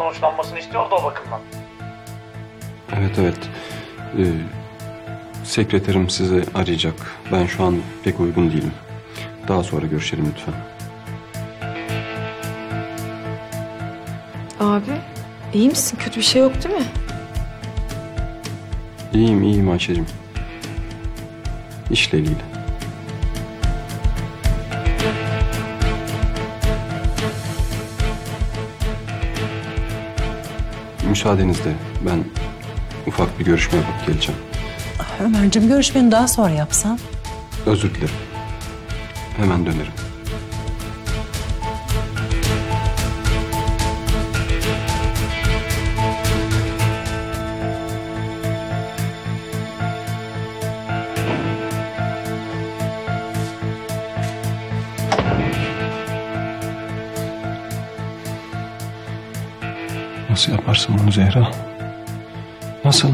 sonuçlanmasını istiyordu o bakımdan. Evet evet. Ee, sekreterim sizi arayacak. Ben şu an pek uygun değilim. Daha sonra görüşelim lütfen. Abi iyi misin? Kötü bir şey yok değil mi? İyiyim iyiyim Ayşe'cim. İşle ilgili. Müsaadenizle ben ufak bir görüşme yapıp geleceğim. Ömerciğim görüşmeni daha sonra yapsan. Özür dilerim. Hemen dönerim. Yaparsın bunu Zehra? Nasıl?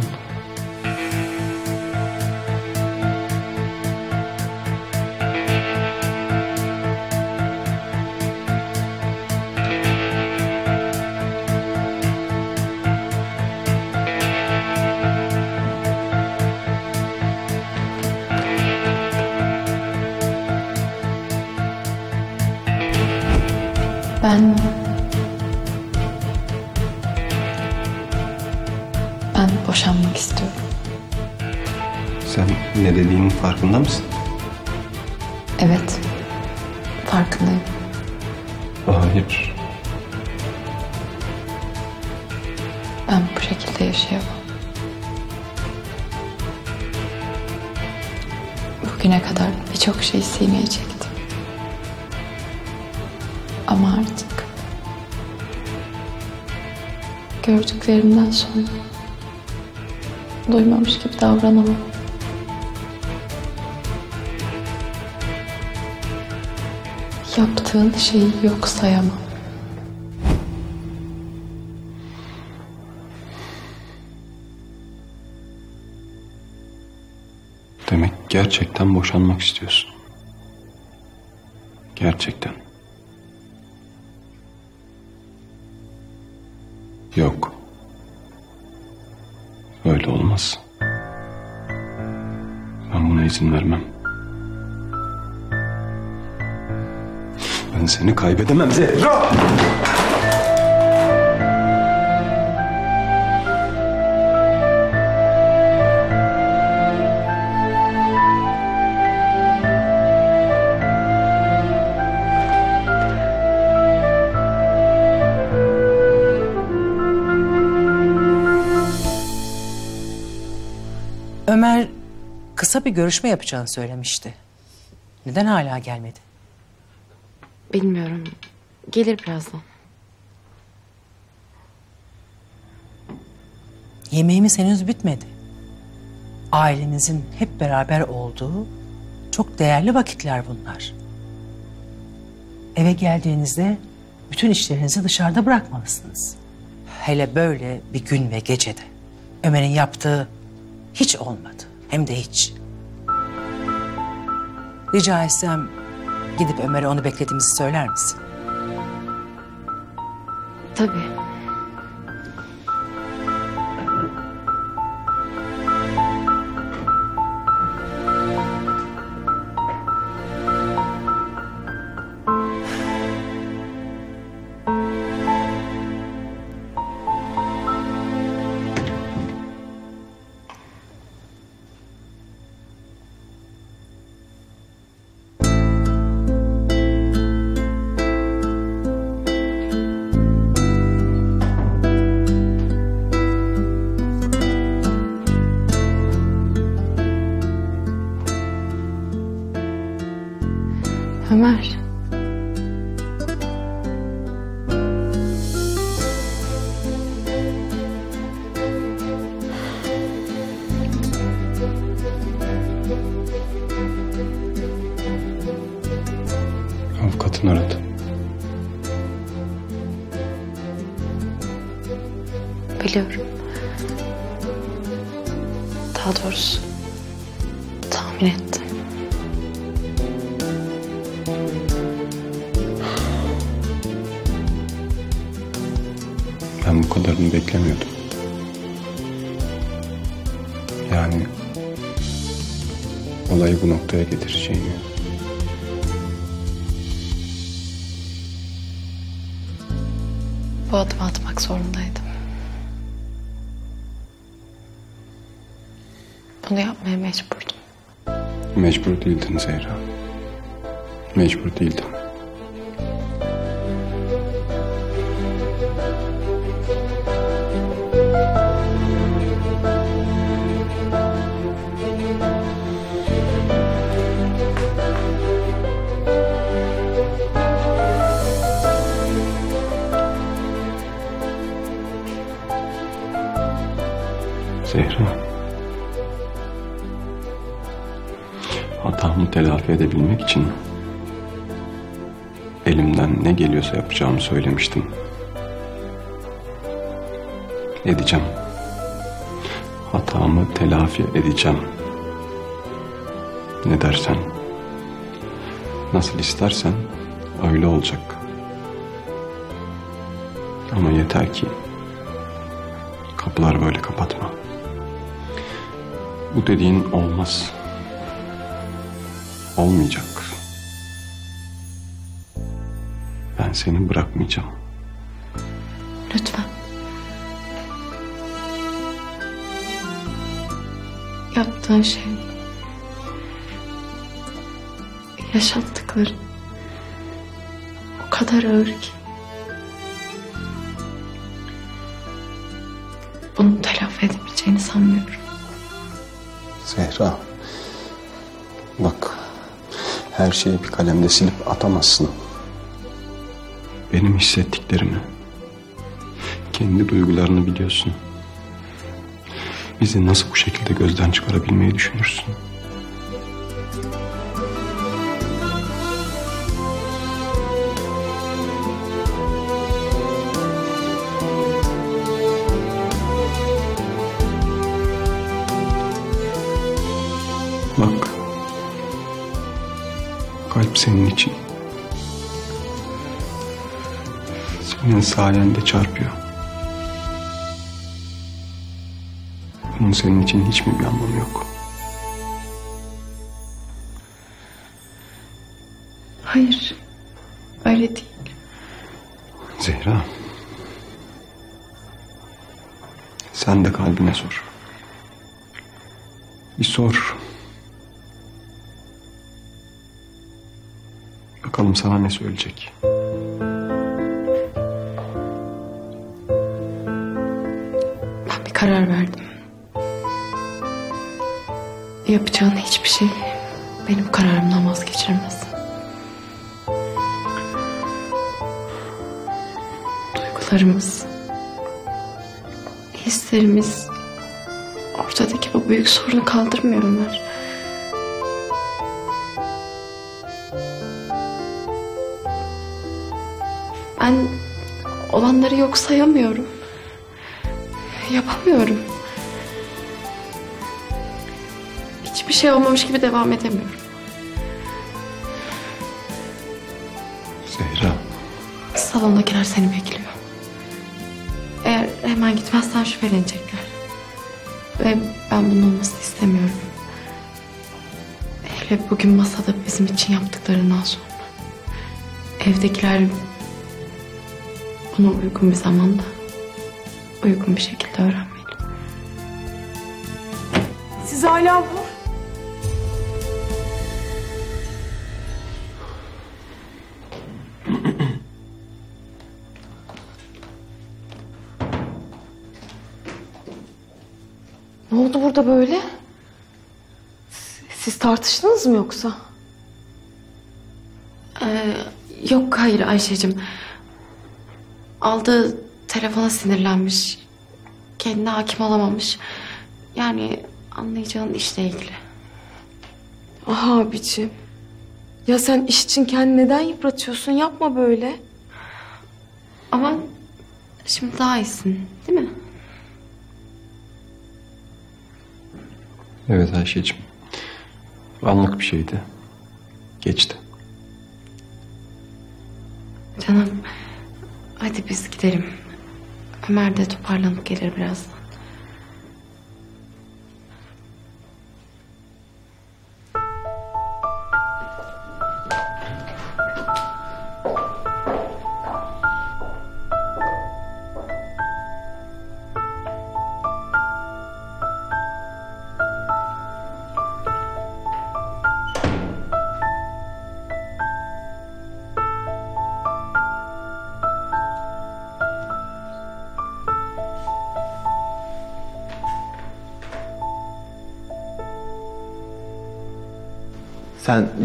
Gördüklerimden sonra duymamış gibi davranamam. Yaptığın şeyi yok sayamam. Demek gerçekten boşanmak istiyorsun. Gerçekten. Olmaz. Ben buna izin vermem. Ben seni kaybedemem Zehra. Kısa bir görüşme yapacağını söylemişti. Neden hala gelmedi? Bilmiyorum. Gelir birazdan. Yemeğimiz henüz bitmedi. Ailemizin hep beraber olduğu çok değerli vakitler bunlar. Eve geldiğinizde bütün işlerinizi dışarıda bırakmalısınız. Hele böyle bir gün ve gecede. Ömer'in yaptığı hiç olmadı. Hem de hiç. Rica etsem gidip Ömer'e onu beklediğimizi söyler misin? Tabii. Ömer. Mecbur değildin Zehra. Mecbur değildin. İçin elimden ne geliyorsa yapacağımı söylemiştim. Edeceğim. Hatamı telafi edeceğim. Ne dersen, nasıl istersen öyle olacak. Ama yeter ki kapılar böyle kapatma. Bu dediğin olmaz. Olmayacak. Ben seni bırakmayacağım. Lütfen. Yaptığın şey... Yaşattıkların... O kadar ağır ki. Bunu telafi edebileceğini sanmıyorum. Zehra. Her şeyi bir kalemde silip atamazsın. Benim hissettiklerimi, kendi duygularını biliyorsun. Bizi nasıl bu şekilde gözden çıkarabilmeyi düşünürsün? İçin. Senin sayende çarpıyor. Bunun senin için hiç mi bir anlamı yok? Hayır. Öyle değil. Zehra. Sen de kalbine sor. Bakalım sana ne söyleyecek. Ben bir karar verdim. Yapacağın hiçbir şey benim kararımdan vazgeçiremez. Duygularımız, hislerimiz ortadaki bu büyük sorunu kaldırmıyor Ben olanları yok sayamıyorum. Yapamıyorum. Hiçbir şey olmamış gibi devam edemiyorum. Zehra. Salondakiler seni bekliyor. Eğer hemen gitmezsen şüphelenecekler. Ve ben bunun olmasını istemiyorum. Hele bugün masada bizim için yaptıklarından sonra. Evdekiler bunu uygun bir zamanda uygun bir şekilde öğrenmeli. Siz hala bu. Ne oldu burada böyle? Siz tartıştınız mı yoksa? Ee, yok hayır Ayşe'cim. Aldığı telefona sinirlenmiş. Kendine hakim olamamış. Yani anlayacağın işle ilgili. Aha abiciğim. Ya sen iş için kendini neden yıpratıyorsun? Yapma böyle. Ama şimdi daha iyisin değil mi? Evet Ayşe'cim. Anlık bir şeydi. Geçti. Canım hadi biz gidelim. Ömer de toparlanıp gelir birazdan.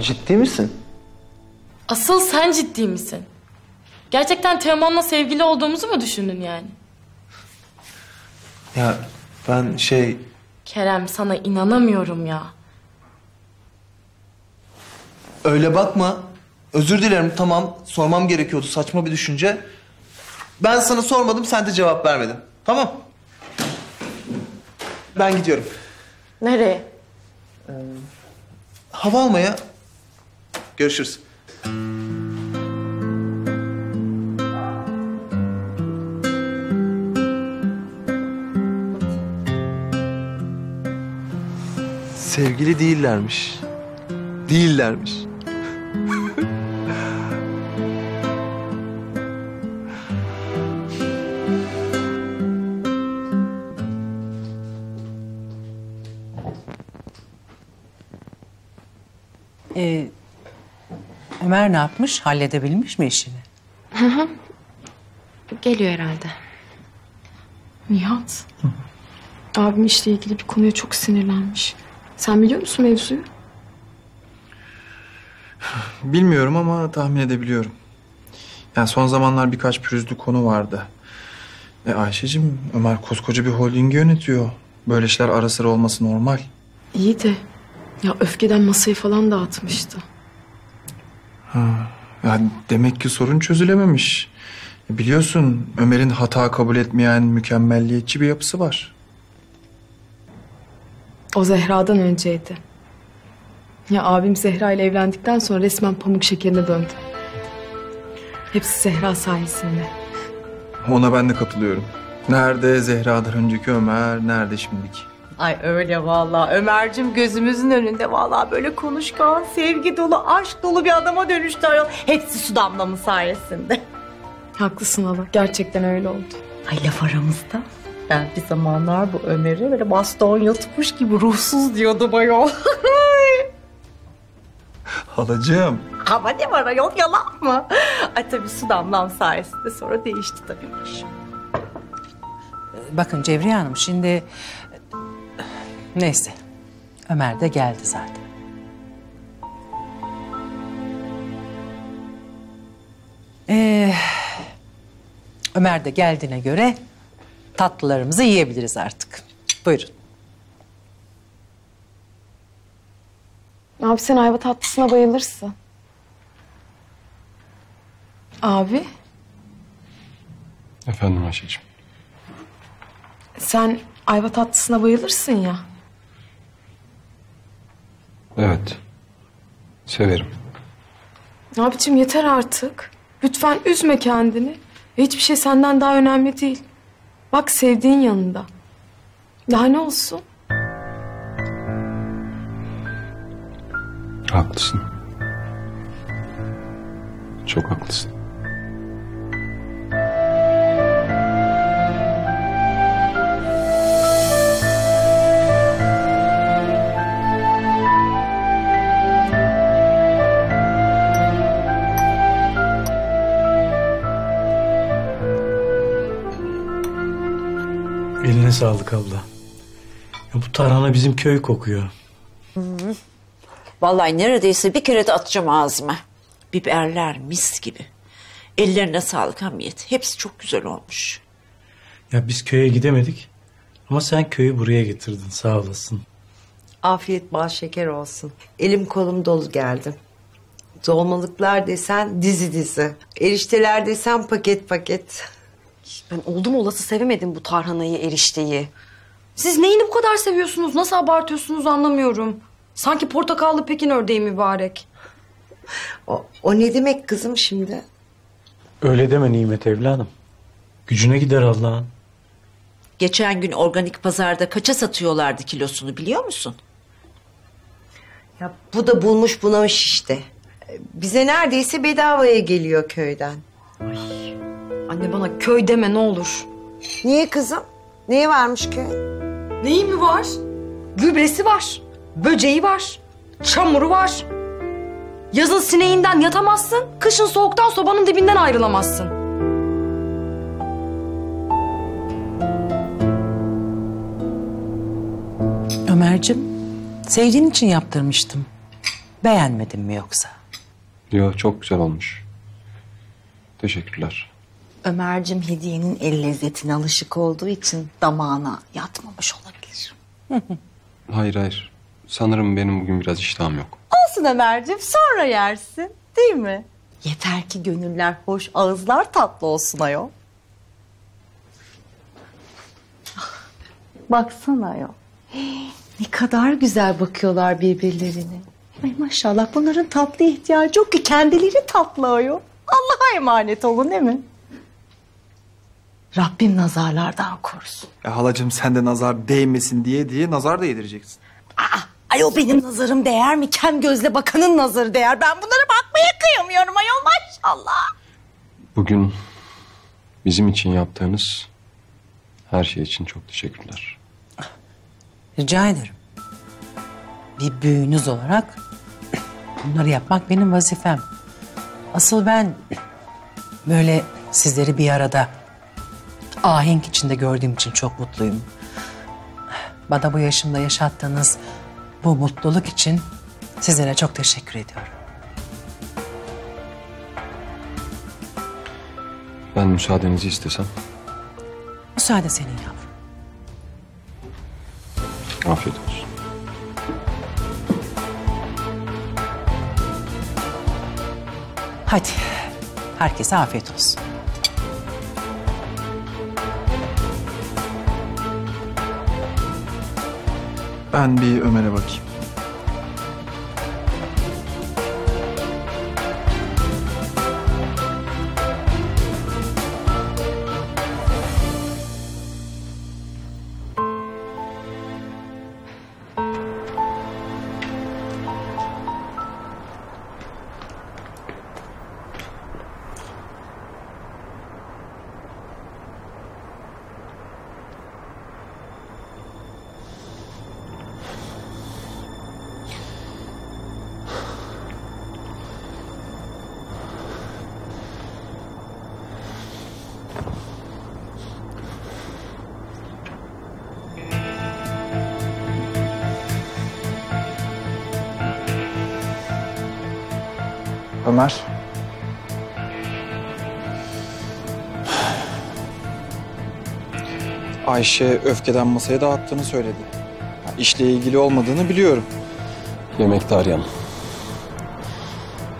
Ciddi misin? Asıl sen ciddi misin? Gerçekten Teoman'la sevgili olduğumuzu mu düşündün yani? Ya ben şey... Kerem sana inanamıyorum ya. Öyle bakma. Özür dilerim tamam sormam gerekiyordu saçma bir düşünce. Ben sana sormadım sen de cevap vermedin. Tamam. Ben gidiyorum. Nereye? Hava almaya. Görüşürüz. Sevgili değillermiş. Değillermiş. Ee, Ömer ne yapmış? Halledebilmiş mi işini? Geliyor herhalde. Nihat. Abim işle ilgili bir konuya çok sinirlenmiş. Sen biliyor musun mevzuyu? Bilmiyorum ama tahmin edebiliyorum. Yani son zamanlar birkaç pürüzlü konu vardı. E Ayşe'cim Ömer koskoca bir holdingi yönetiyor. Böyle işler ara sıra olması normal. İyi de ya öfkeden masayı falan dağıtmıştı. Yani demek ki sorun çözülememiş. E Biliyorsun Ömer'in hata kabul etmeyen mükemmelliyetçi bir yapısı var. O Zehra'dan önceydi. Ya abim Zehra ile evlendikten sonra resmen pamuk şekerine döndü. Hepsi Zehra sayesinde. Ona ben de katılıyorum. Nerede Zehra'dan önceki Ömer, nerede şimdiki? Ay öyle vallahi. Ömer'cim gözümüzün önünde vallahi böyle konuşkan, sevgi dolu, aşk dolu bir adama dönüştü ayol. Hepsi su damlamın sayesinde. Haklısın hala. Gerçekten öyle oldu. Ay laf aramızda. Ben bir zamanlar bu Ömer'i böyle baston yutmuş gibi ruhsuz diyordum ayol. Halacığım. Ama ne var ayol yalan mı? Ay tabii su damlam sayesinde sonra değişti tabii baş. Bakın Cevriye Hanım şimdi... Neyse. Ömer de geldi zaten. Ee, Ömer de geldiğine göre tatlılarımızı yiyebiliriz artık. Buyurun. Abi sen ayva tatlısına bayılırsın. Abi Efendim Ayşe'cim. sen ayva tatlısına bayılırsın ya. Evet. Severim. Abicim yeter artık. Lütfen üzme kendini. Hiçbir şey senden daha önemli değil. Bak sevdiğin yanında. Daha ne olsun? Haklısın. Çok haklısın. Sağlık abla. Ya bu tarhana bizim köy kokuyor. Vallahi neredeyse bir kere de atacağım ağzıma. Biberler mis gibi. Ellerine sağlık Hamiyet. Hepsi çok güzel olmuş. Ya biz köye gidemedik. Ama sen köyü buraya getirdin sağ olasın. Afiyet bal şeker olsun. Elim kolum dolu geldim. Dolmalıklar desen dizi dizi. Erişteler desen paket paket. Ben oldum olası sevemedim bu tarhanayı, erişteyi. Siz neyini bu kadar seviyorsunuz? Nasıl abartıyorsunuz anlamıyorum. Sanki portakallı Pekin ördeği mübarek. O, o ne demek kızım şimdi? Öyle deme Nimet evladım. Gücüne gider Allah'ın. Geçen gün organik pazarda kaça satıyorlardı kilosunu biliyor musun? Ya bu da bulmuş bunamış işte. Bize neredeyse bedavaya geliyor köyden. Anne bana köy deme ne olur. Niye kızım? Neye varmış köy? Neyi mi var? Gübresi var. Böceği var. Çamuru var. Yazın sineğinden yatamazsın. Kışın soğuktan sobanın dibinden ayrılamazsın. Ömer'cim sevdiğin için yaptırmıştım. Beğenmedin mi yoksa? Yo çok güzel olmuş. Teşekkürler. Ömer'cim hediyenin el lezzetine alışık olduğu için damağına yatmamış olabilir. Hayır hayır. Sanırım benim bugün biraz iştahım yok. Olsun Ömer'cim sonra yersin değil mi? Yeter ki gönüller hoş, ağızlar tatlı olsun ayol. Baksana ayol. Ne kadar güzel bakıyorlar birbirlerine. Ay maşallah bunların tatlı ihtiyacı yok ki kendileri tatlı ayol. Allah'a emanet olun değil mi? Rabbim nazarlardan korusun. Ya halacığım sen de nazar değmesin diye diye nazar değdireceksin. Ayol benim nazarım değer mi? Kem gözle bakanın nazarı değer. Ben bunlara bakmaya kıyamıyorum ayol maşallah. Bugün bizim için yaptığınız her şey için çok teşekkürler. Rica ederim. Bir büyüğünüz olarak bunları yapmak benim vazifem. Asıl ben böyle sizleri bir arada ahenk içinde gördüğüm için çok mutluyum. Bana bu yaşımda yaşattığınız bu mutluluk için sizlere çok teşekkür ediyorum. Ben müsaadenizi istesem. Müsaade senin yavrum. Afiyet olsun. Hadi herkese afiyet olsun. Ben bir Ömer'e bakayım. Ayşe öfkeden masaya dağıttığını söyledi. Ya, İşle ilgili olmadığını biliyorum. Yemekte arayan.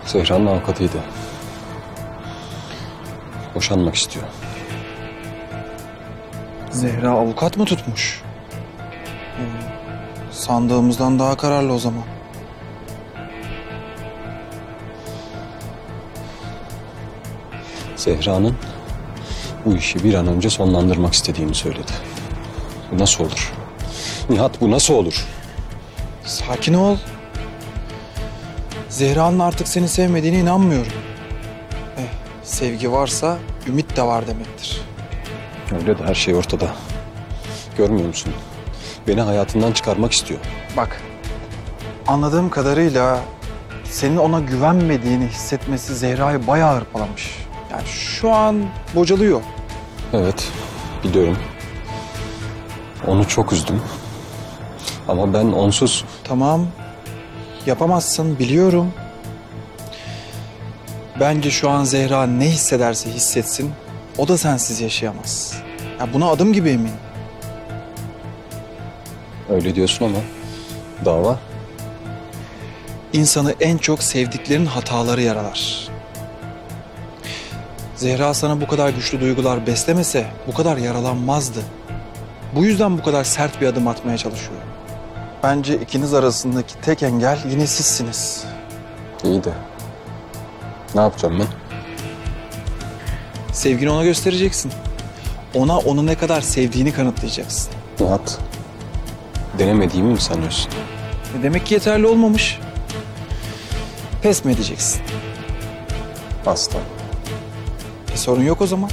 Zehra'nın avukatıydı. Boşanmak istiyor. Zehra avukat mı tutmuş? Ee, sandığımızdan daha kararlı o zaman. Zehra'nın bu işi bir an önce sonlandırmak istediğini söyledi. Bu nasıl olur? Nihat bu nasıl olur? Sakin ol. Zehra'nın artık seni sevmediğine inanmıyorum. Eh, sevgi varsa ümit de var demektir. Öyle de her şey ortada. Görmüyor musun? Beni hayatından çıkarmak istiyor. Bak, anladığım kadarıyla senin ona güvenmediğini hissetmesi Zehra'yı bayağı hırpalamış. Şu an bocalıyor. Evet, biliyorum. Onu çok üzdüm. Ama ben onsuz... Tamam, yapamazsın biliyorum. Bence şu an Zehra ne hissederse hissetsin, o da sensiz yaşayamaz. Ya buna adım gibi eminim. Öyle diyorsun ama dava İnsanı en çok sevdiklerin hataları yaralar. Zehra sana bu kadar güçlü duygular beslemese bu kadar yaralanmazdı. Bu yüzden bu kadar sert bir adım atmaya çalışıyor. Bence ikiniz arasındaki tek engel yine sizsiniz. iyi de ne yapacağım ben? Sevgini ona göstereceksin. Ona onu ne kadar sevdiğini kanıtlayacaksın. Nihat, denemediğimi mi sanıyorsun? E demek ki yeterli olmamış. Pes mi edeceksin? Asla. Sorun yok o zaman.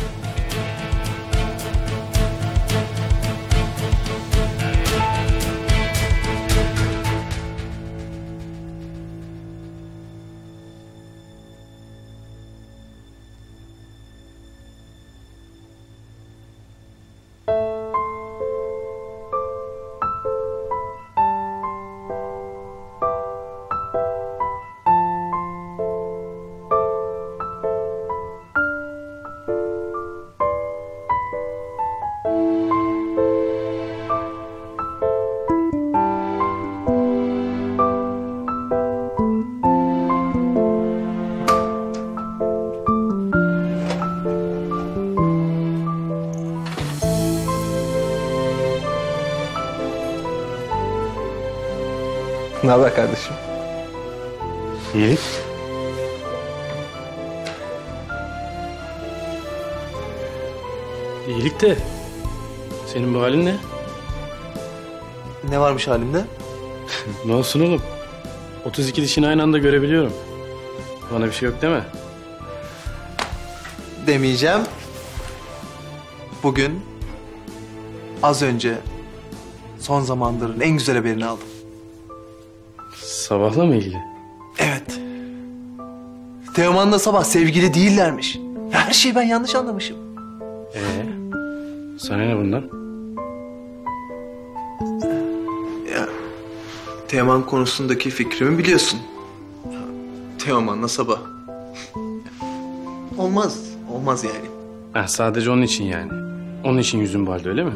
Ne haber kardeşim? İyilik. İyilik de senin bu halin ne? Ne varmış halimde? Ne olsun oğlum? 32 dişini aynı anda görebiliyorum. Bana bir şey yok deme. Demeyeceğim. Bugün az önce son zamanların en güzel haberini aldım. Sabahla mı ilgili? Evet. Teoman'la sabah sevgili değillermiş. Her şeyi ben yanlış anlamışım. Ee, sana ne bundan? Teoman konusundaki fikrimi biliyorsun. Teoman'la sabah. Olmaz. Olmaz yani. Ha, sadece onun için yani. Onun için yüzün halde öyle mi?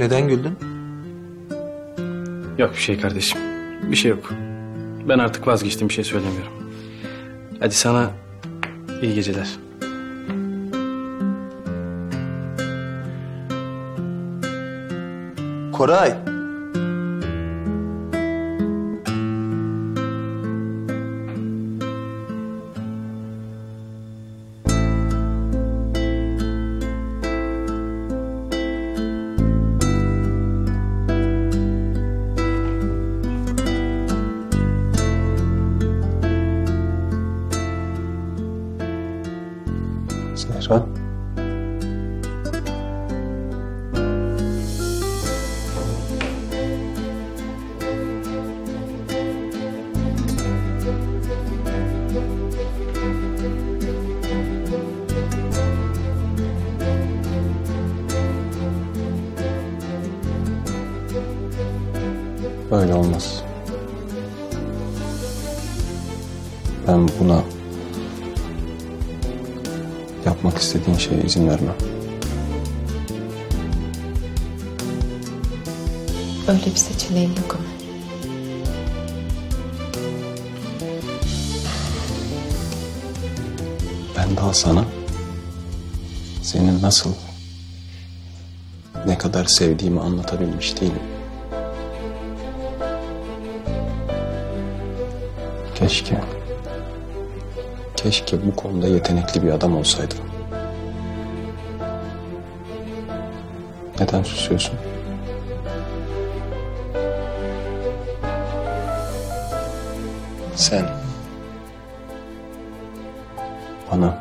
Neden güldün? Yok bir şey kardeşim. Bir şey yok. Ben artık vazgeçtim bir şey söylemiyorum. Hadi sana iyi geceler. Koray. Sevdiğimi anlatabilmiş değilim. Keşke keşke bu konuda yetenekli bir adam olsaydım. Neden susuyorsun? Sen bana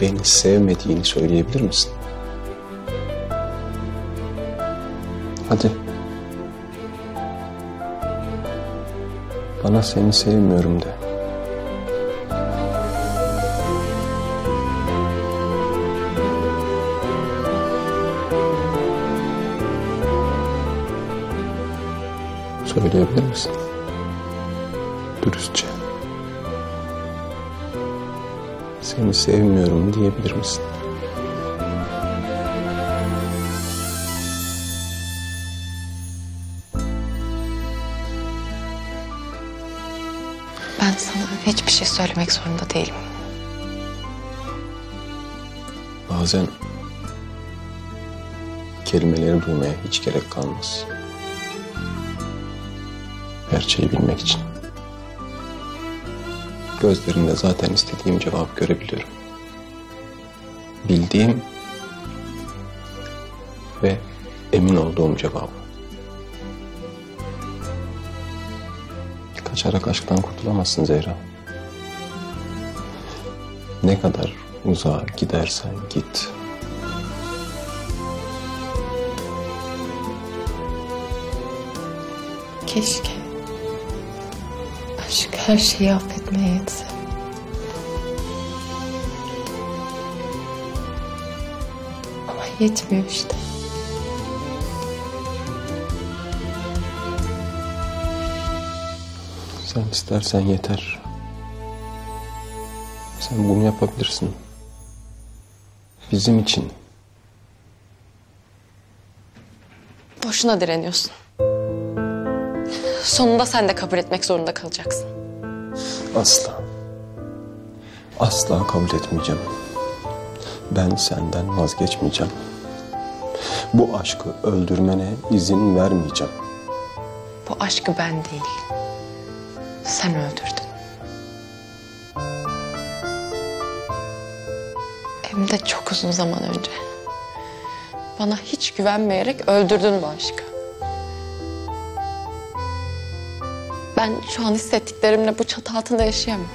beni sevmediğini söyleyebilir misin? Hadi. Bana seni sevmiyorum de. Söyleyebilir misin? Dürüstçe. Seni sevmiyorum diyebilir misin? Şey söylemek zorunda değilim. Bazen kelimeleri duymaya hiç gerek kalmaz. Gerçeği bilmek için. Gözlerinde zaten istediğim cevabı görebiliyorum. Bildiğim ve emin olduğum cevabı. Kaçarak aşktan kurtulamazsın Zehra. Ne kadar uzağa gidersen git. Keşke aşk her şeyi affetmeye yetse. Ama yetmiyor işte. Sen istersen yeter. Sen bunu yapabilirsin. Bizim için. Boşuna direniyorsun. Sonunda sen de kabul etmek zorunda kalacaksın. Asla. Asla kabul etmeyeceğim. Ben senden vazgeçmeyeceğim. Bu aşkı öldürmene izin vermeyeceğim. Bu aşkı ben değil. Sen öldürdün. Hem de çok uzun zaman önce. Bana hiç güvenmeyerek öldürdün bu aşkı. Ben şu an hissettiklerimle bu çatı altında yaşayamam.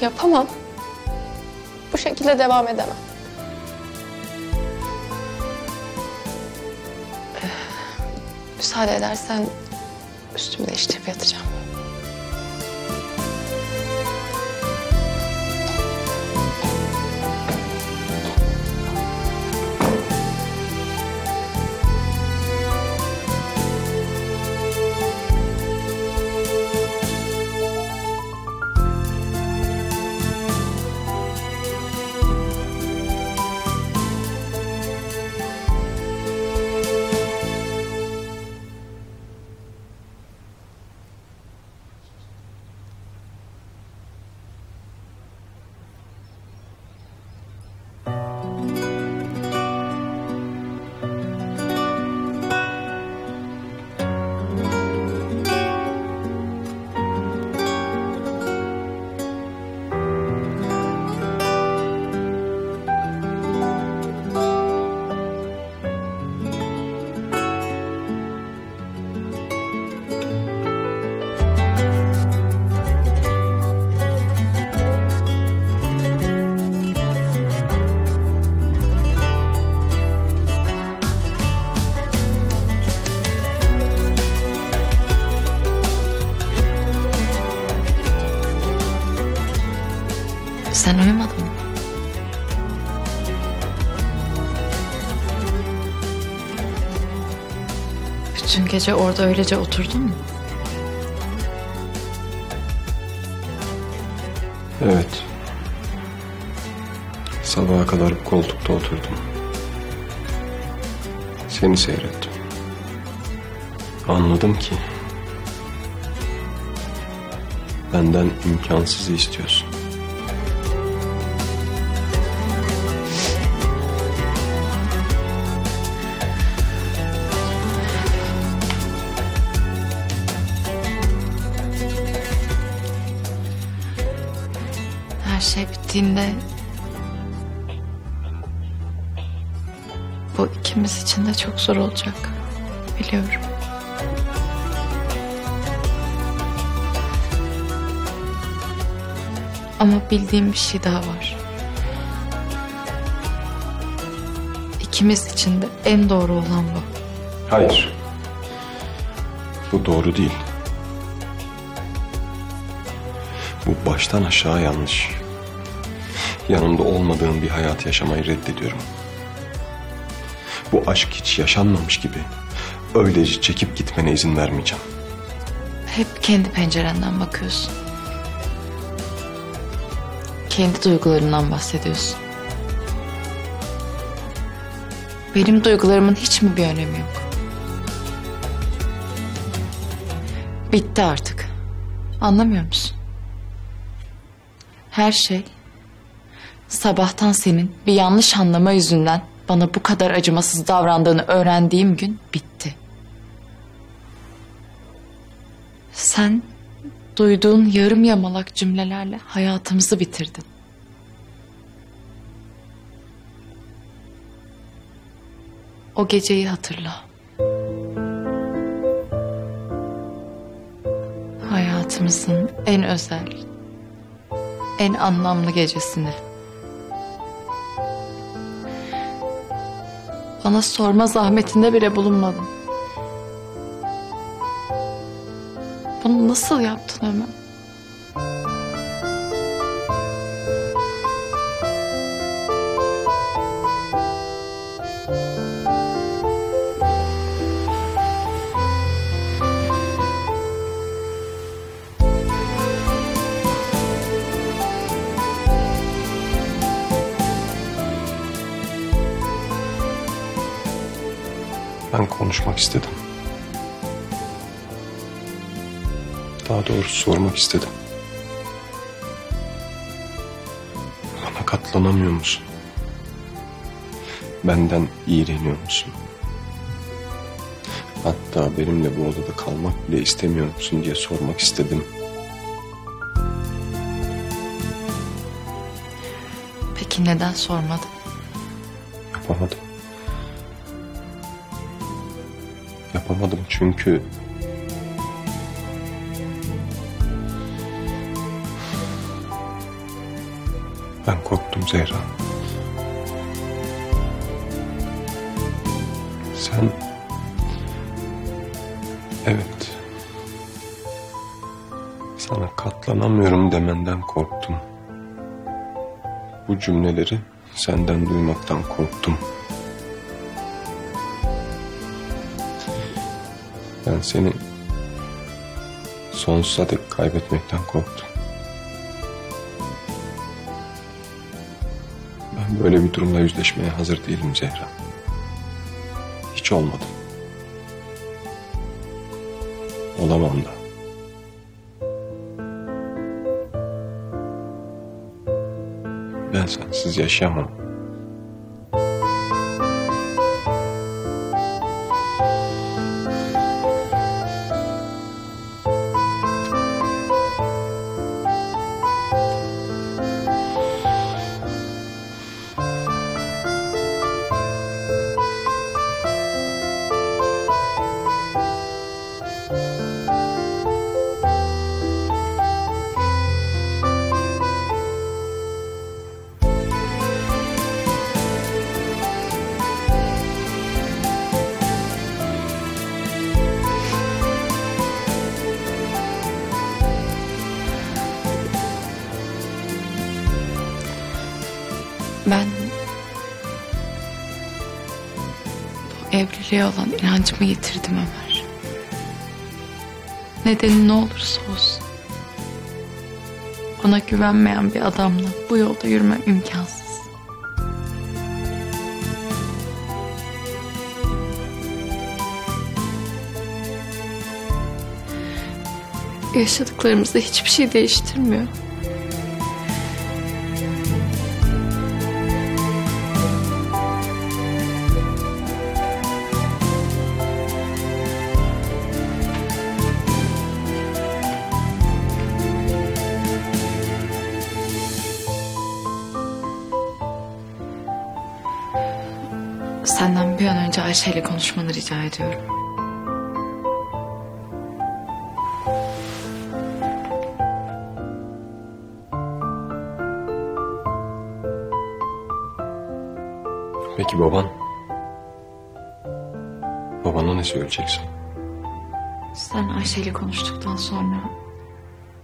Yapamam. Bu şekilde devam edemem. Müsaade edersen üstümü değiştirip yatacağım. Gece orada öylece oturdun mu? Evet. Sabaha kadar bu koltukta oturdum. Seni seyrettim. Anladım ki benden imkansızı istiyorsun. Her bittiğinde bu ikimiz için de çok zor olacak. Biliyorum. Ama bildiğim bir şey daha var. İkimiz için de en doğru olan bu. Hayır. Bu doğru değil. Bu baştan aşağı yanlış. Yanımda olmadığım bir hayat yaşamayı reddediyorum. Bu aşk hiç yaşanmamış gibi öylece çekip gitmene izin vermeyeceğim. Hep kendi pencerenden bakıyorsun. Kendi duygularından bahsediyorsun. Benim duygularımın hiç mi bir önemi yok? Bitti artık. Anlamıyor musun? Her şey sabahtan senin bir yanlış anlama yüzünden bana bu kadar acımasız davrandığını öğrendiğim gün bitti. Sen duyduğun yarım yamalak cümlelerle hayatımızı bitirdin. O geceyi hatırla. Hayatımızın en özel, en anlamlı gecesini. Bana sorma zahmetinde bile bulunmadın. Bunu nasıl yaptın Ömer? Konuşmak istedim. Daha doğrusu sormak istedim. Bana katlanamıyor musun? Benden iğreniyor musun? Hatta benimle bu odada kalmak bile istemiyor musun diye sormak istedim. Peki neden sormadın? Yapamadım. Yapamadım çünkü... Ben korktum Zehra. Sen... Evet. Sana katlanamıyorum demenden korktum. Bu cümleleri senden duymaktan korktum. Ben seni sonsuza dek kaybetmekten korktum. Ben böyle bir durumla yüzleşmeye hazır değilim Zehra. Hiç olmadım. Olamam da. Ben sensiz yaşayamam. Evliliğe olan inancımı yitirdim Ömer. Nedeni ne olursa olsun. Bana güvenmeyen bir adamla bu yolda yürümem imkansız. Yaşadıklarımızda hiçbir şey değiştirmiyor. Ayşe ile konuşmanı rica ediyorum. Peki baban? Babana ne söyleyeceksin? Sen Ayşe ile konuştuktan sonra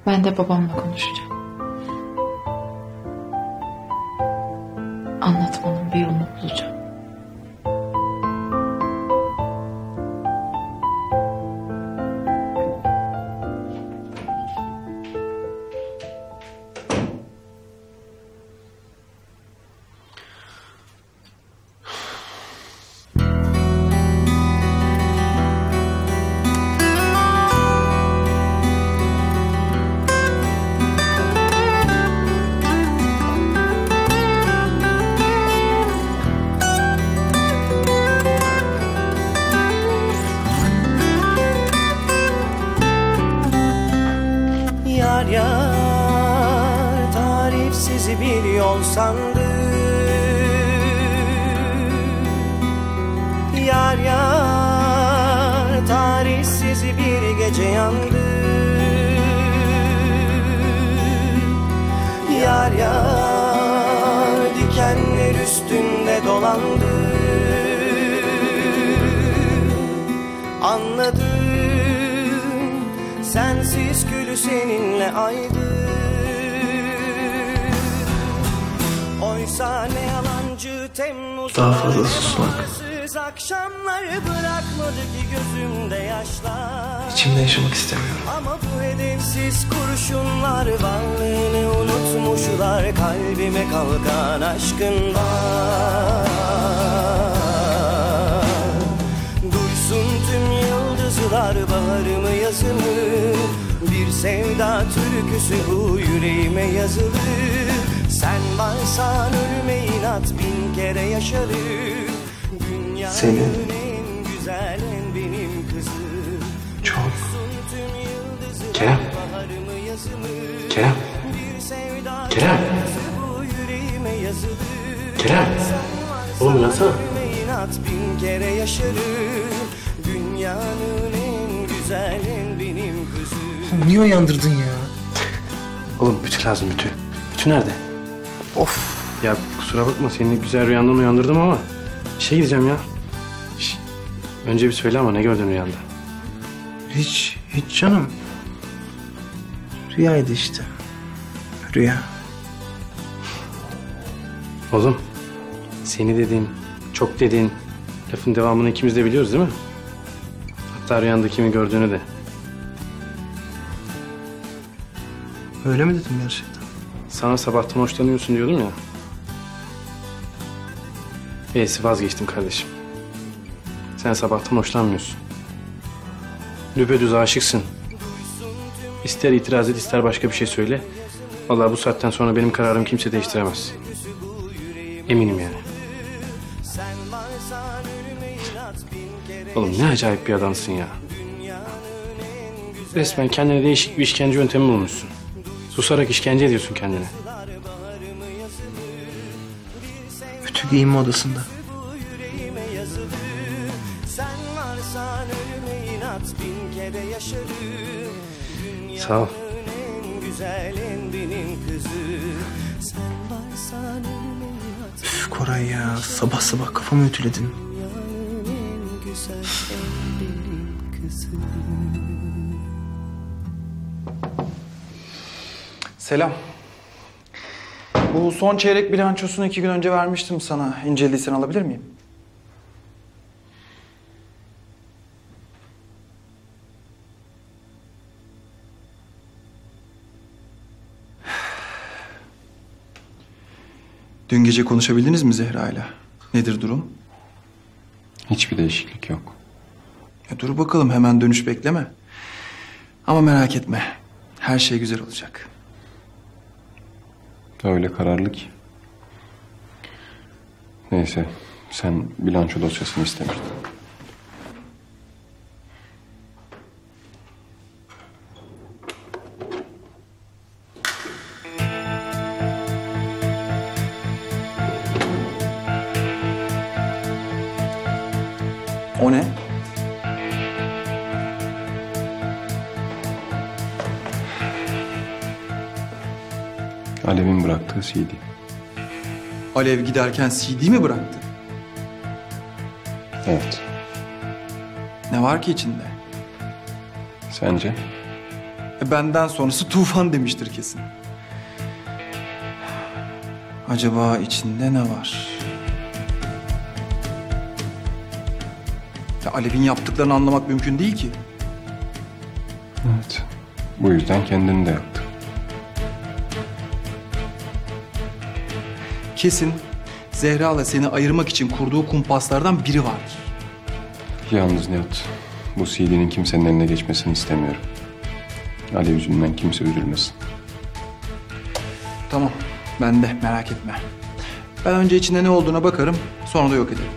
ben de babamla konuşacağım. İçimde yaşamak istemiyorum. Ama bu hedefsiz kurşunlar varlığını unutmuşlar. Kalbime kalkan aşkın var. Duysun tüm yıldızlar baharımı yazımı Bir sevda türküsü bu yüreğime yazılı Sen varsan ölüme inat bin kere yaşarım. Dünyanın Senin Kerem. Kerem. Oğlum uyansana. Bin kere yaşarım Dünyanın en güzel en benim kızım Niye uyandırdın ya? Oğlum bütü lazım bütü. Bütü nerede? Of. Ya kusura bakma seni güzel rüyandan uyandırdım ama işe gideceğim ya. Şş, Önce bir söyle ama ne gördün rüyanda? Hiç, hiç canım. Rüyaydı işte. Rüya. Oğlum seni dediğin, çok dediğin lafın devamını ikimiz de biliyoruz değil mi? Hatta rüyanda kimi gördüğünü de. Öyle mi dedim gerçekten? Sana sabahtan hoşlanıyorsun diyordum ya. Neyse vazgeçtim kardeşim. Sen sabahtan hoşlanmıyorsun. Düpedüz aşıksın. İster itiraz et ister başka bir şey söyle. Vallahi bu saatten sonra benim kararım kimse değiştiremez. Eminim yani. Oğlum ne acayip bir adamsın ya. Resmen kendine değişik bir işkence yöntemi bulmuşsun. Susarak işkence ediyorsun kendine. Ütü giyinme odasında. yüreğime yazılı Koray ya sabah sabah kafamı kızım Selam. Bu son çeyrek bilançosunu iki gün önce vermiştim sana. İncelediysen alabilir miyim? Dün gece konuşabildiniz mi Zehra'yla? Nedir durum? Hiçbir değişiklik yok. Ya dur bakalım hemen dönüş bekleme. Ama merak etme. Her şey güzel olacak. Öyle kararlı ki. Neyse sen bilanço dosyasını istemiştin. CD. Alev giderken CD mi bıraktı? Evet. Ne var ki içinde? Sence? E, benden sonrası tufan demiştir kesin. Acaba içinde ne var? Ya Alev'in yaptıklarını anlamak mümkün değil ki. Evet. Bu yüzden kendini de yaktı. Kesin Zehra'la seni ayırmak için kurduğu kumpaslardan biri vardır. Yalnız Nihat, bu CD'nin kimsenin eline geçmesini istemiyorum. Alev yüzünden kimse üzülmesin. Tamam, ben de merak etme. Ben önce içinde ne olduğuna bakarım, sonra da yok ederim.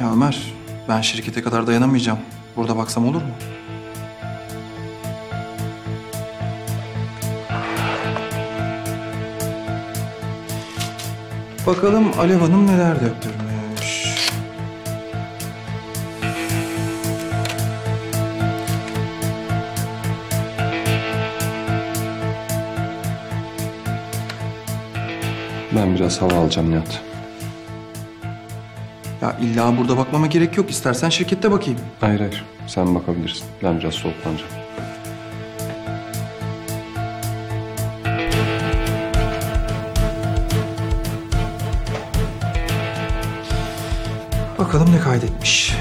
Ya Ömer, ben şirkete kadar dayanamayacağım. Burada baksam olur mu? Bakalım Alev Hanım neler döktürmüş. Ben biraz hava alacağım Nihat. Ya illa burada bakmama gerek yok. İstersen şirkette bakayım. Hayır hayır sen bakabilirsin. Ben biraz soluklanacağım. Bakalım ne kaydetmiş.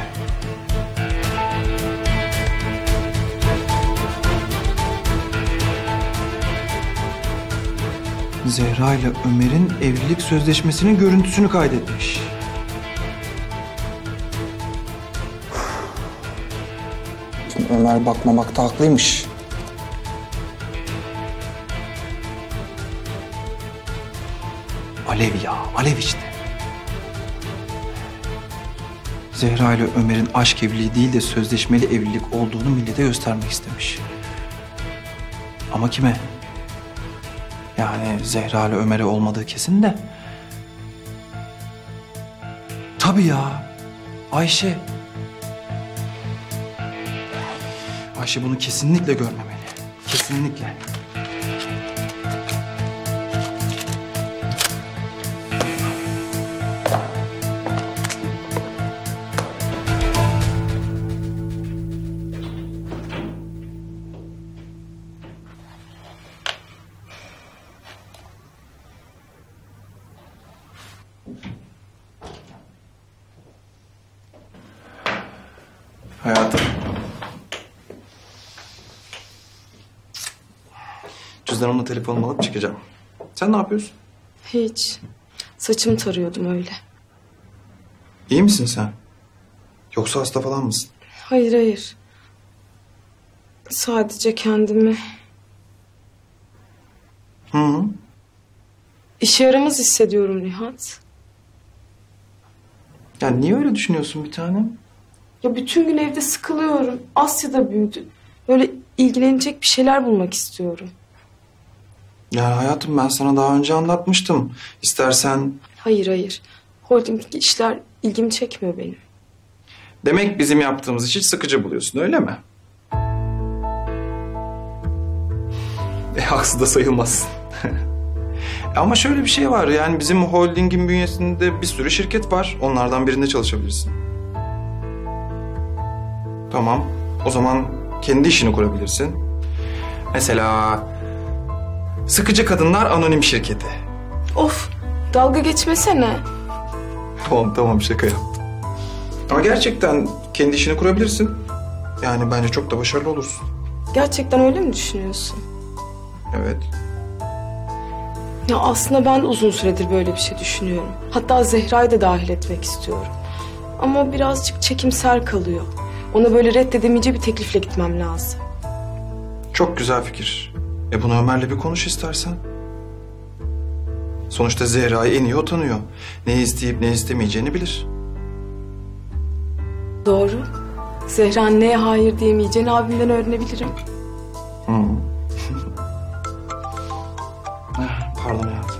Zehra ile Ömer'in evlilik sözleşmesinin görüntüsünü kaydetmiş. Ömer bakmamakta haklıymış. Alev ya, Alev işte. Zehra ile Ömer'in aşk evliliği değil de sözleşmeli evlilik olduğunu millete göstermek istemiş. Ama kime? Yani Zehra ile Ömer'e olmadığı kesin de. Tabii ya. Ayşe. Ayşe bunu kesinlikle görmemeli. Kesinlikle. Cüzdanımla telefonumu alıp çıkacağım. Sen ne yapıyorsun? Hiç. Saçımı tarıyordum öyle. İyi misin sen? Yoksa hasta falan mısın? Hayır hayır. Sadece kendimi Hı hı. işe yaramaz hissediyorum Nihat. Ya niye öyle düşünüyorsun bir tanem? Ya bütün gün evde sıkılıyorum. Asya da büyüdü. Böyle ilgilenecek bir şeyler bulmak istiyorum. Ya hayatım ben sana daha önce anlatmıştım. İstersen... Hayır hayır. Holding işler ilgimi çekmiyor benim. Demek bizim yaptığımız işi sıkıcı buluyorsun öyle mi? E haksız da sayılmazsın. Ama şöyle bir şey var yani bizim holdingin bünyesinde bir sürü şirket var. Onlardan birinde çalışabilirsin. Tamam. O zaman kendi işini kurabilirsin. Mesela Sıkıcı Kadınlar Anonim Şirketi. Of dalga geçmesene. Tamam tamam şaka yaptım. Ama gerçekten kendi işini kurabilirsin. Yani bence çok da başarılı olursun. Gerçekten öyle mi düşünüyorsun? Evet. Ya aslında ben de uzun süredir böyle bir şey düşünüyorum. Hatta Zehra'yı da dahil etmek istiyorum. Ama birazcık çekimser kalıyor. Ona böyle reddedemeyeceği bir teklifle gitmem lazım. Çok güzel fikir. E bunu Ömer'le bir konuş istersen. Sonuçta Zehra'yı en iyi o tanıyor. Ne isteyip ne istemeyeceğini bilir. Doğru. Zehra neye hayır diyemeyeceğini abimden öğrenebilirim. Hı. Ah, Pardon hayatım.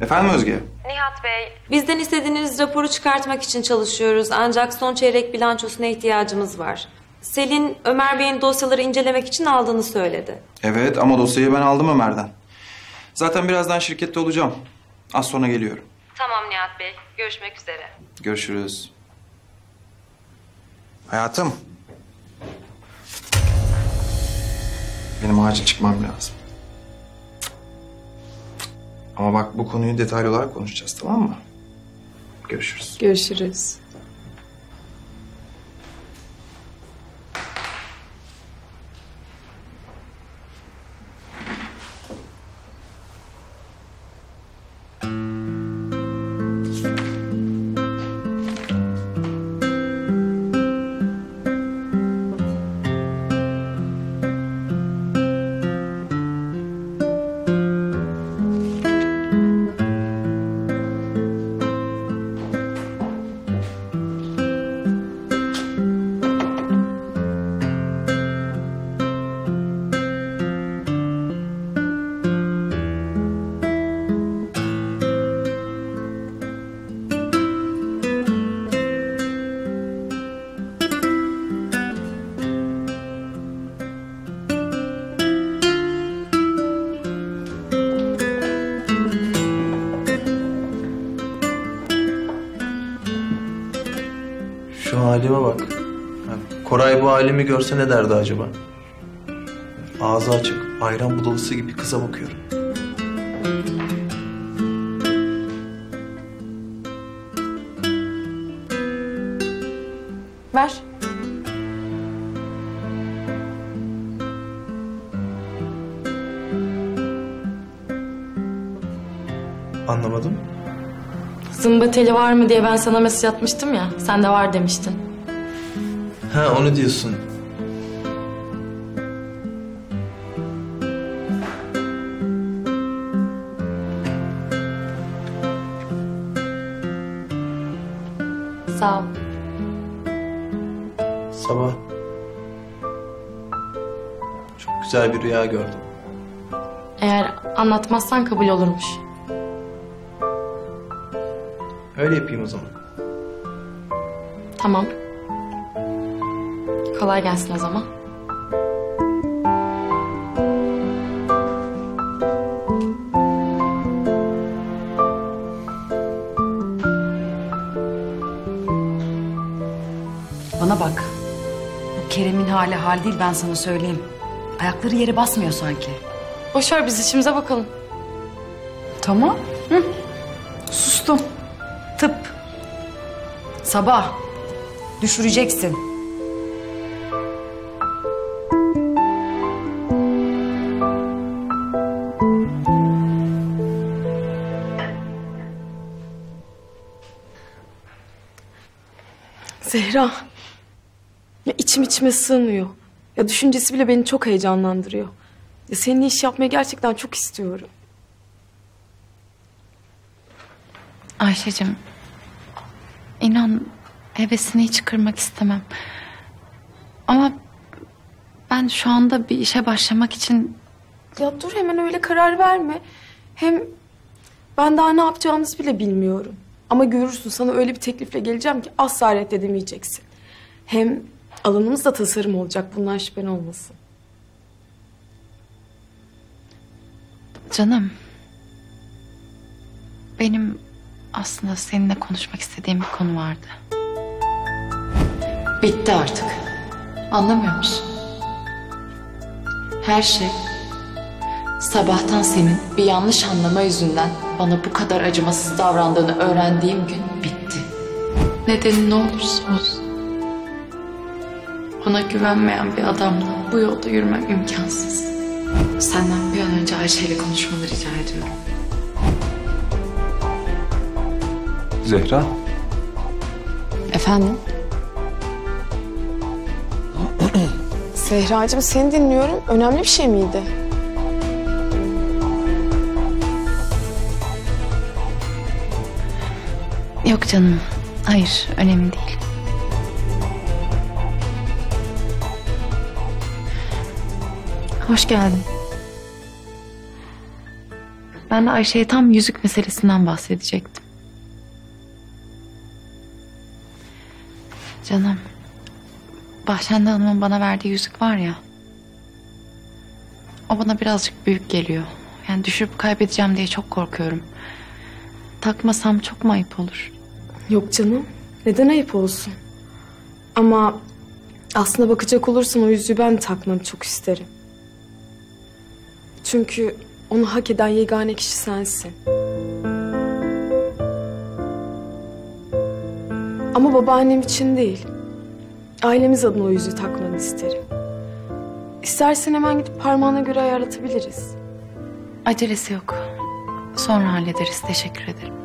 Efendim Özge? Nihat Bey, bizden istediğiniz raporu çıkartmak için çalışıyoruz. Ancak son çeyrek bilançosuna ihtiyacımız var. Selin, Ömer Bey'in dosyaları incelemek için aldığını söyledi. Evet ama dosyayı ben aldım Ömer'den. Zaten birazdan şirkette olacağım. Az sonra geliyorum. Tamam Nihat Bey, görüşmek üzere. Görüşürüz. Hayatım. Benim acil çıkmam lazım. Ama bak bu konuyu detaylı olarak konuşacağız tamam mı? Görüşürüz. Görüşürüz. Halimi görse ne derdi acaba? Ağzı açık, ayran budalası gibi kıza bakıyorum. Ver. Anlamadım. Zımba teli var mı diye ben sana mesaj atmıştım ya. Sen de var demiştin. Ha onu diyorsun. Sağ ol. Sabah çok güzel bir rüya gördüm. Eğer anlatmazsan kabul olurmuş. Öyle yapayım o zaman. Tamam. Kolay gelsin o zaman. Bana bak. Bu Kerem'in hali hal değil ben sana söyleyeyim. Ayakları yere basmıyor sanki. Boş ver biz işimize bakalım. Tamam. Hı. Sustum. Tıp. Sabah. Düşüreceksin. Zehra. Ya içim içime sığmıyor. Ya düşüncesi bile beni çok heyecanlandırıyor. Ya seninle iş yapmayı gerçekten çok istiyorum. Ayşe'cim inan hevesini hiç kırmak istemem. Ama ben şu anda bir işe başlamak için Ya dur hemen öyle karar verme. Hem ben daha ne yapacağımızı bile bilmiyorum. Ama görürsün sana öyle bir teklifle geleceğim ki asla reddedemeyeceksin. Hem alanımız da tasarım olacak bundan şüphen olmasın. canım benim aslında seninle konuşmak istediğim bir konu vardı. Bitti artık. Anlamıyor musun? Her şey sabahtan senin bir yanlış anlama yüzünden bana bu kadar acımasız davrandığını öğrendiğim gün bitti. Nedeni ne olursa olsun. Bana güvenmeyen bir adamla bu yolda yürümem imkansız. Senden bir an önce Ayşe ile konuşmanı rica ediyorum. Zehra, Efendim? Zehracığım seni dinliyorum. Önemli bir şey miydi? Yok canım. Hayır, önemli değil. Hoş geldin. Ben de Ayşe'ye tam yüzük meselesinden bahsedecektim. Canım. Bahşende Hanım'ın bana verdiği yüzük var ya. O bana birazcık büyük geliyor. Yani düşürüp kaybedeceğim diye çok korkuyorum. Takmasam çok mu ayıp olur? Yok canım. Neden ayıp olsun? Ama aslına bakacak olursan o yüzüğü ben de takmanı çok isterim. Çünkü onu hak eden yegane kişi sensin. Ama babaannem için değil. Ailemiz adına o yüzüğü takmanı isterim. İstersen hemen gidip parmağına göre ayarlatabiliriz. Acelesi yok. Sonra hallederiz. Teşekkür ederim.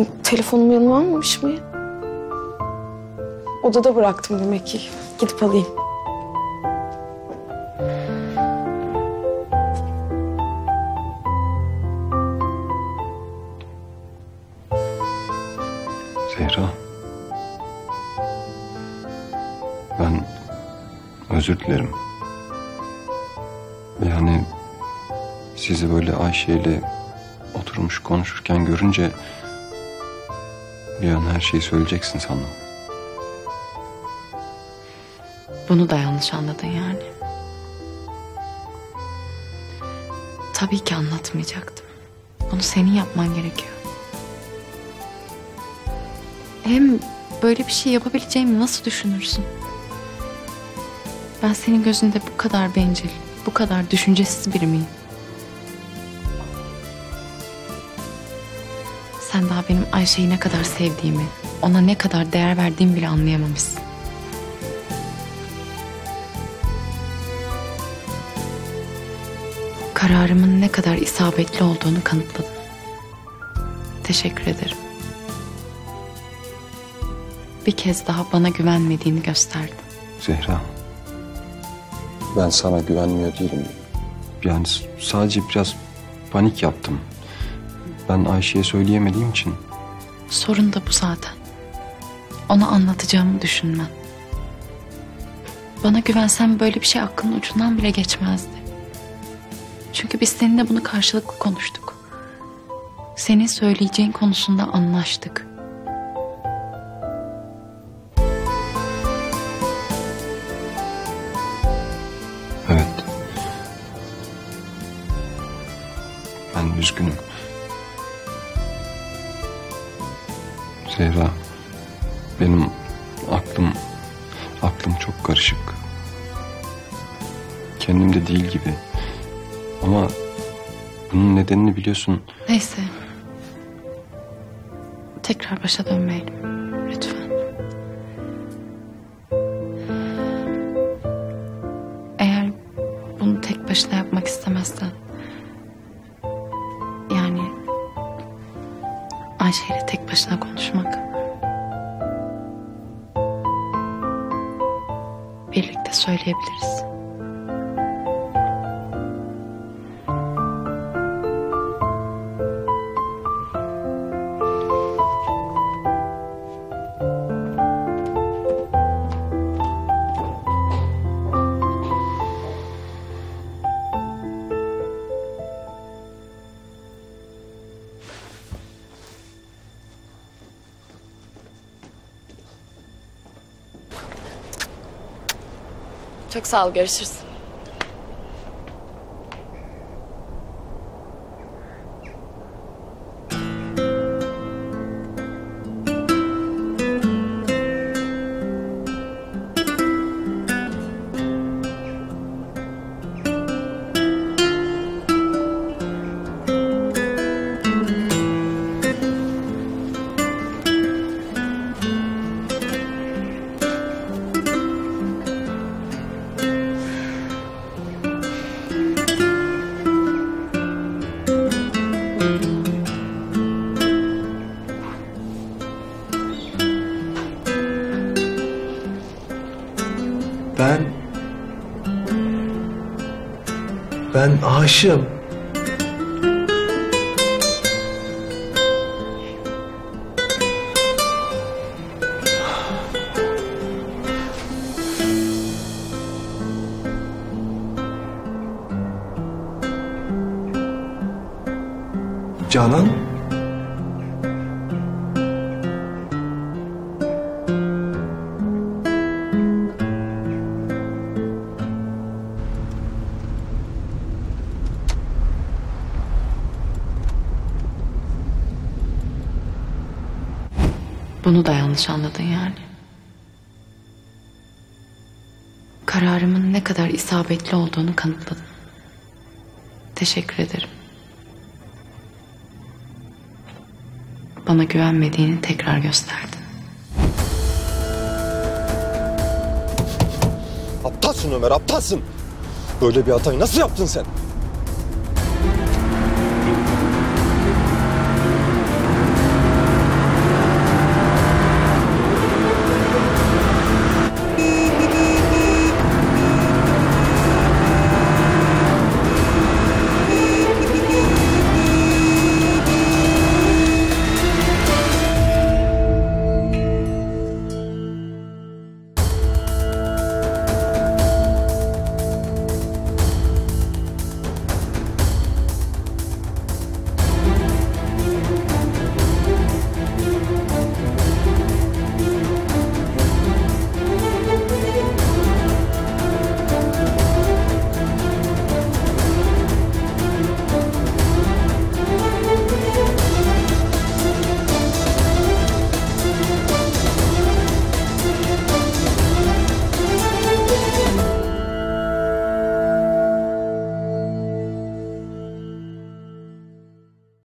Ben telefonumu yanıma almamış mıyım? Odada bıraktım demek ki. Gidip alayım. Zehra. Ben özür dilerim. Yani sizi böyle Ayşe ile oturmuş konuşurken görünce bir an her şeyi söyleyeceksin sandım. Bunu da yanlış anladın yani. Tabii ki anlatmayacaktım. Bunu senin yapman gerekiyor. Hem böyle bir şey yapabileceğimi nasıl düşünürsün? Ben senin gözünde bu kadar bencil, bu kadar düşüncesiz biri miyim? Benim Ayşe'yi ne kadar sevdiğimi, ona ne kadar değer verdiğimi bile anlayamamışsın. Kararımın ne kadar isabetli olduğunu kanıtladın. Teşekkür ederim. Bir kez daha bana güvenmediğini gösterdin. Zehra. Ben sana güvenmiyor değilim. Yani sadece biraz panik yaptım. Ben Ayşe'ye söyleyemediğim için Sorun da bu zaten. Ona anlatacağımı düşünmen. Bana güvensen böyle bir şey aklının ucundan bile geçmezdi. Çünkü biz seninle bunu karşılıklı konuştuk. Senin söyleyeceğin konusunda anlaştık. Nedenini biliyorsun. Neyse. Tekrar başa dönmeyelim. Lütfen. Eğer bunu tek başına yapmak istemezsen... Yani... Ayşe ile tek başına konuşmak... Birlikte söyleyebiliriz. Sağ ol. Görüşürüz. 是吗？假呢？Yanlış anladın yani. Kararımın ne kadar isabetli olduğunu kanıtladın. Teşekkür ederim. Bana güvenmediğini tekrar gösterdin. Aptalsın Ömer aptalsın. Böyle bir hatayı nasıl yaptın sen?